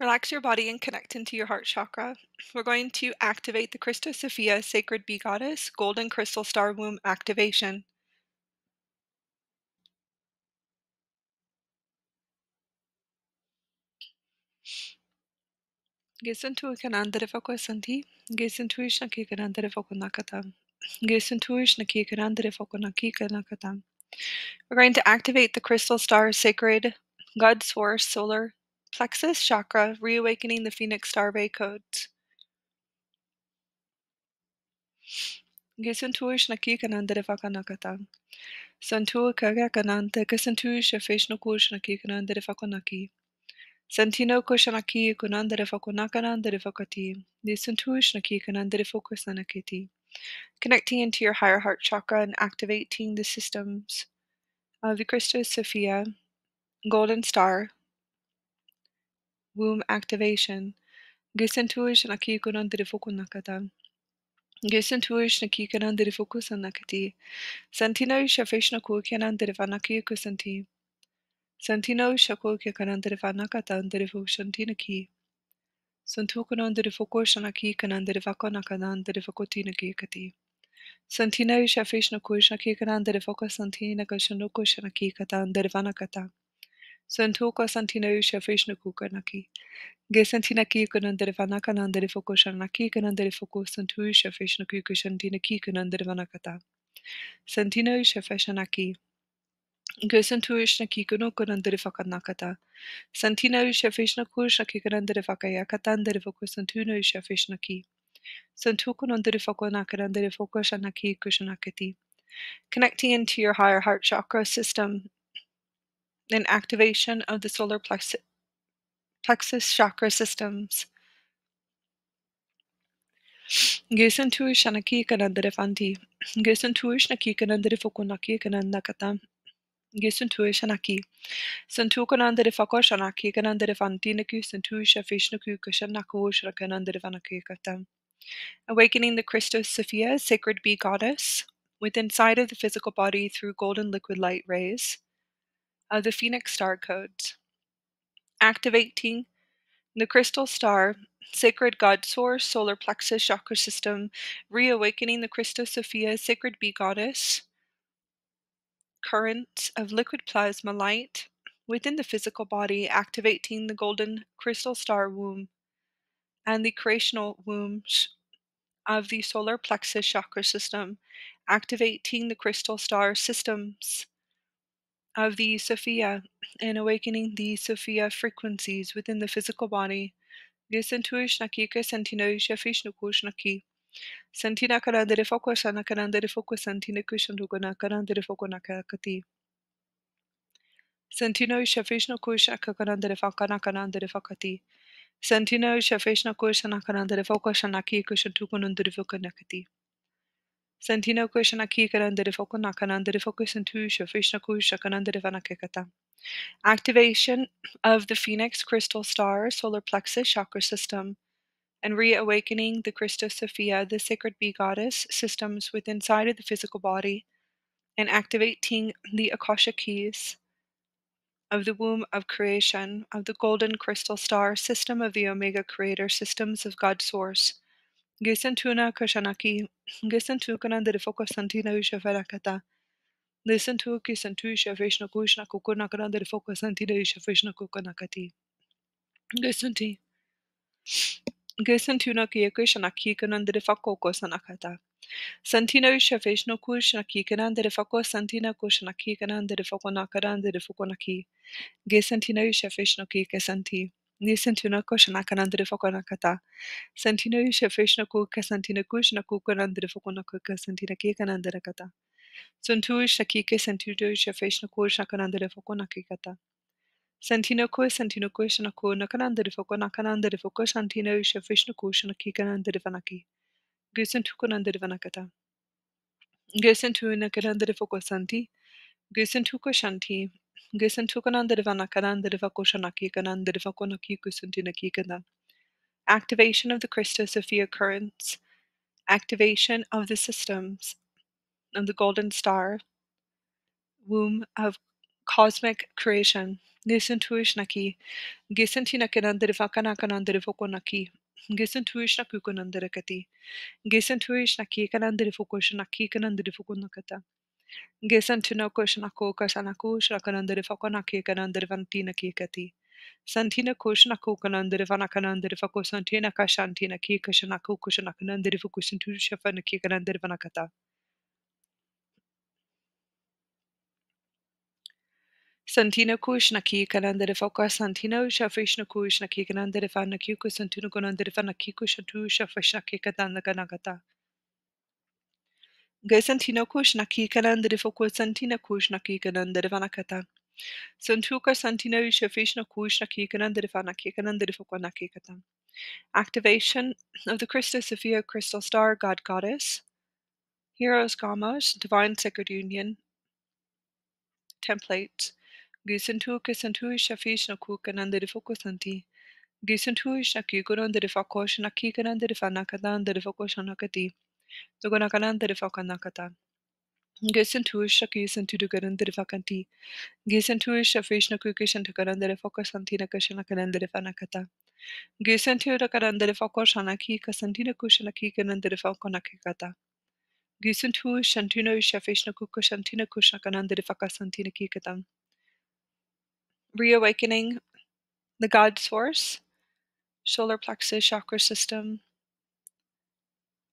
Relax your body and connect into your heart chakra. We're going to activate the Christos Sophia Sacred Bee Goddess Golden Crystal Star Womb activation. We're going to activate the crystal star sacred God source solar plexus chakra, reawakening the phoenix star ray codes. Gesentu ishnaki kanandare foko nakatam. Santu kaga kanante kasentu shafeshno kushnaki kanandare foko naki. Santino koshanaki kunandare fokunakanandare fokati. Nisantushnaki kanandare fokusanakiti. Connecting into your higher heart chakra and activating the systems of the Christos Sophia, Golden Star, Womb Activation. Gisantushnaki kunandare fokunakata. Gisantushnaki kanandare fokusanakati. Santino shafeshna kukanandare vanaki kusanti. Santino shakokya kanandare vanakata andere foshantinaki. Santukanandare Fokoshanaki Kanandare Vakonakandare Fokotinaki Kati. Santina Shafishna Kushnaki Kanandare Fokasantina Kashanuko Shanaki Katandare Vanakata. Santuka Santina Shafishna Kukanaki. Gesantinaki Kanandare Vanakanandare Fokoshanaki Kanandare Foko Santu Shafishna Kukushantina Kanandare Vanakata. Santina Shafishanaki. Gesantu Ishnaki Kuno Kanandare Fakanakata. Santina Shafishna Kushnaki Kanandare Vakayakatandare Fokosantuno Shafishnaki. Santukunandiri Fokonakarandiri Fokoshanaki Kushanakati. Connecting into your higher heart chakra system and activation of the solar plexus, chakra systems. Gesantu Shanaki Kanandare Fanti. Gesantu Shnaki Kanandare Fokonaki Kanandakata. Gesantu Shanaki. Santu Kanandare Fokoshanaki Kanandare Fantinaku Santu Shafishnaku Kushanaku Shrakanandare Vanaki Katam. awakening the Christos Sophia, sacred bee goddess, within inside of the physical body through golden liquid light rays of the phoenix star codes, activating the crystal star, sacred God source, solar plexus chakra system, reawakening the Christos Sophia, sacred bee goddess, currents of liquid plasma light within the physical body, activating the golden crystal star womb and the creational wombs of the solar plexus chakra system, activating the crystal star systems of the Sophia and awakening the Sophia frequencies within the physical body. Gisentuishnaki sentinoishavishnukoshnaki. Sentina kanandere fokosana kanandere fokosantina kushandugana kanandere fokonakakati. Sentino shafishna kushaka kanandere fakana kanandere fakati. Sentino shafishna kushana kanandere fokoshanaki kushantukunandere fokonakati. Santino Kushanaki Karandere Foko Nakanandere Foko Santusha Vishna Kusha Kanandere Vanakekata. Activation of the Phoenix Crystal Star Solar Plexus Chakra System and reawakening the Christos Sophia, the sacred bee goddess, systems within inside of the physical body and activating the Akasha keys of the womb of creation, of the golden crystal star system of the Omega Creator systems of God Source Gesentuna Koshanaki, Gesentu Kanandere Fokosantina Ushaverakata, Gesentu Kisentu Ushavishna Kushna Kukuna Kanandere Fokosantina Ushavishna Kukunakati, Gesenti Gesentuna Kiyakushanaki Kanandere Fokosanakata, Santina usha Ushavishna Kushnaki Kanandere Fokosantina Kushnaki Kanandere Fokonakaran de Fokonaki, Gesentina Ushavishna Kikasanti. Nisentuna Koshanakandere Fokonakata, Santino Shafishna Kuka Santina Kushna Kukanandra Fukuna Kuka Santina Kikanandra Kata. Santu Shakika Santudo Shafishna Kushna Kanandra Fukuna Kikata. Santino Ku Santino Kushna Ku Nakanandra Fukuna Kanandra Fuku Santino Shafishna Kushna Kikanandra Vanaki. Gusantukanandra Vanakata. Gusantu Nakanandra Fuku Santi. Gusantuka Shanti. Gusantukanandra Vanakanandra Vakushanaki Kanandra Vakunaki Kusantina Kikana. Activation of the Christos Sophia currents activation of the systems of the golden star, womb of cosmic creation, Gesentuish naki. Gesentina kanandere fakana kanandere fokonaki. Gesentuish naku kanandere kati. Gesentuish naki kanandere fokosh naki kanandere fokonakata. Gesentuna koshnako kasanaku shakanandere fokonaki kanandere vantina kikati. Santina koshnako kanandere vanakanandere fakosantina kashantina ki kashanaku kushanakanandere fokusentu shafanaki kanandere vanakata. Santina Kushnaki Kanandere Foka Santino Shafishna Kushnaki Kanandere Fanakiku Santino Kanandere Fanakiku Shatu Shafashnaki Katana Kanagata. Gesantino Kushnaki Kanandere Foku Santina Kushnaki Kanandere Vanakata. Santuka Santino Shafishna Kushnaki Kanandere Fanaki Kanandere Fokanaki Kata. Activation of the Christa Sophia Crystal Star God Goddess. Hieros Gamos, Divine Sacred Union. Template. Gisantu Kasantu Shafish Naku Kanandere Fokusanti. Gisantu Shaki Gurandere Fakosh Naki Dogonakanan Fakanakata. Gisantu Shaki Santu Garandere Fakanti. Gisantu Shafish Naku Kishan Takarandere Fokusantina Kashanakanan Fanakata. Gisantu Takarandere Fakoshanaki Kasantina Kushanaki Kanandere Fakonakata. Gisantu Shantino Shafish Naku Kushantina Kushakanandere. Reawakening the God Source, solar plexus chakra system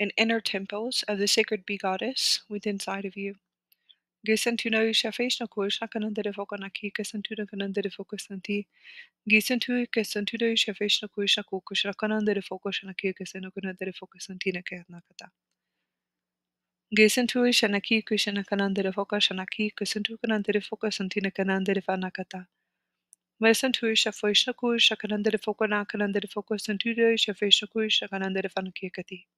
and inner temples of the sacred bee goddess within inside of you. Gisantuno shafeshna kushna kanandere fokanaki kasantuna kanandere fokasanti. Gisantu kasantuno shafeshna kushna kukushna kanandere fokoshanaki kasano kanandere fokasantina kanakata. Gisantu shanaki kushna kanandere fokashanaki kasantu kanandere fokasantina kanandere fanakata. Mesantu shafeshna kushna kanandere fokana kanandere fokasantudo shafeshna kushna kanandere fanakikati. Gisantuish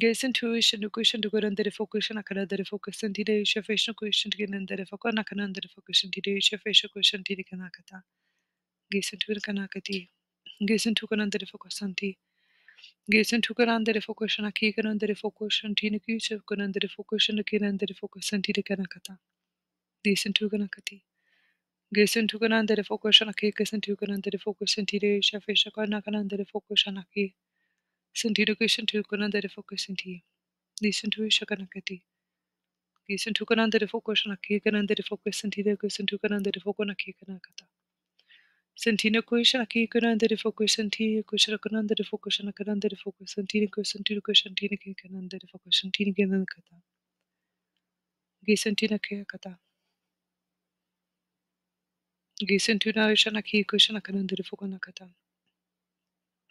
Gisantu kanandere foko shantukusha na kika kanandere foko na kika kanandere kata. Gisantina kisanti. Gisantuish afish nakusha na kika santu kanandere foko nakati. Gisantuish nakusha kanandere foko shana kanandere foko santira shafish nakusha kanandere foko na kanandere foko santira shafish nakusha santira kanakata. Gisantu kanakati. Gisantu kanandere foko santi. Gisantu kanandere foko shana ki kanandere foko shantina kisha kanandere foko shana kanandere foko santira kanakata. Gisantu kanakati. Gisantu kanandere foko shana ki gisantu kanandere foko santira shafish kana kanandere foko shana ki. Santira gisantu kanandere foko santi. Gisantu shakanakati. Gisantu kanandere foko shana ki kanandere foko santira gisantu kanandere foko naki kanakata.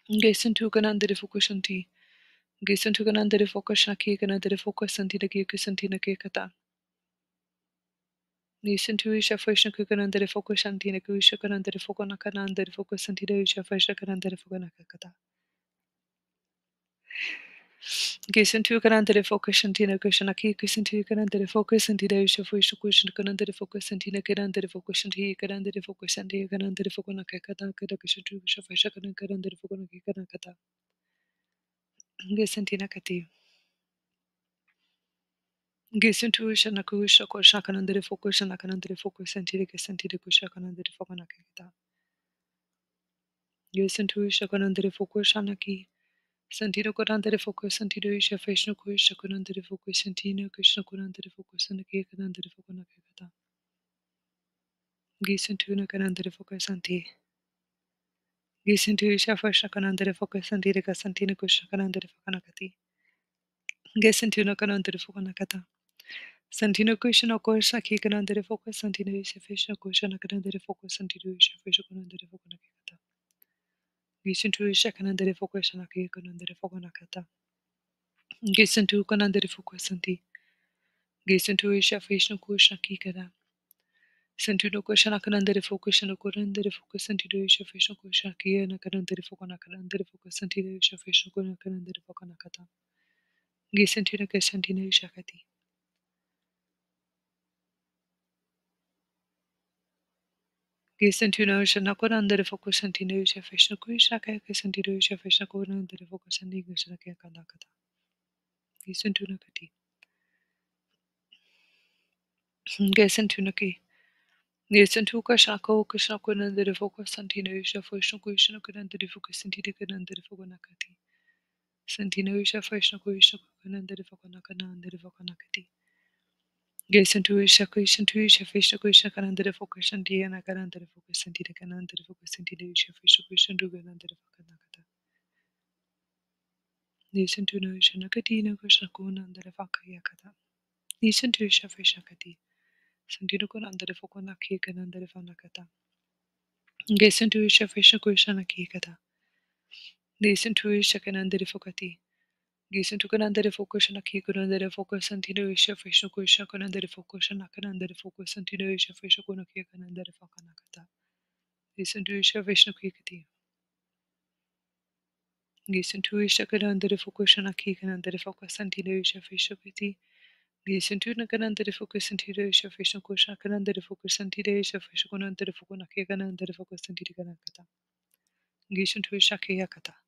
Kushana ki kanandere foko santi kushana kanandere foko shana kanandere foko santina kusantina kushantina ki kanandere foko santina kanakata. Gisantina kata. Gisantuna shana ki kushana kanandere foko nakata. Gisantu kanandere foko shanti. Gisantu kanandere foko shana ki kanandere foko santina ki kusantina ki kata. Gisantu isha fashna ki kanandere foko shantina kusha kanandere foko nakanandere foko santina isha fashna kanandere foko nakakata. Gisantu kanandere foko shantina kushana ki kusantina kanandere foko santina isha fashna kushana kanandere foko santina kanandere foko shanti kanandere foko santina kanandere foko nakakata kada kushantu isha fashna kanandere foko nakakata. Gisantina kati. Gisantu shana kusha kusha kanandere foko shana kanandere foko santina kusantina kusha kanandere foko nakakata. Gisantu isha kanandere foko shana ki. Santino Kurante de Foco, Santino Isha, Vishnu Krishna Kurante de Foco, Santino Krishna Kurante de Foco, Sanaki Kurante de Foco Nakagata. Gisantuna Kurante de Foco, Santi. Gisantu Isha, Vishnu Kurante de Foco, Santirika Santino Krishna Kurante de Foco Nakati. Gisantuna Kurante de Foco Nakata. Santino Krishna Kursa Kikanante de Foco, Santino Isha, Vishnu Krishna Kurante de Foco, Santino Isha, Vishnu Kurante de Foco Nakata. Gisentu ko esan aki kananderefoko nakata. Gisentu kananderefoko esanti. Gisentu ishak ishnuku ishnaki kada. sentido question akana ndere focus no koran ndere focus sentido isha fashion ko isha kiya na kana ndere focus na kana ndere focus sentido isha fashion ko na kana ndere focus na kata ge sentido ke sentido isha kati Continuo já na cor andare foco continuo já fez na cor já que continuo já fez na cor andare foco continuo já que cada cada continuo que ti continuo que continuo que já que o que já que andare foco continuo já fez na cor já que andare foco continuo que andare foco na que ti continuo já fez na cor já que andare foco na que andare foco na que ti Kushaka Kanandere Fokanakana Fokanakati. Gesentu Shaku Shantu Shafisha Kushaka Kanandere Focus Santiana Kanandere Focus Santita Kanandere Focus Santino Shafisha Kushandu Kanandere Fokanakata. Nisantu no Shanakati no Kushakuna Andere Fakayakata. Nisantu Shafishakati. Santino Kanandere Fokanaki Kanandere Fanakata. Gesentu Shafisha Kushanaki Kata. Nisantu Shakanandere Fokati. Gisentu Kanandere Gisen took another focus and a key could under Gizentukun andere focussen, akikun andere a tinuisha fisha kusha focus and Tino is a fish of Kunaki can under the fakanakata. Gisen to Isha vishnu kikati. Gisen to Isha can under the focus and a key can under the focus and Tino is Gizentuisha kun andere focussen, akikan andere focussen, tinuisha fisha kiti. Gizentuisha kun andere focussen, tinuisha fisha kusha is a fish of Kunaki can under the focus and Tikanakata. Gisen to Isha kiyakata.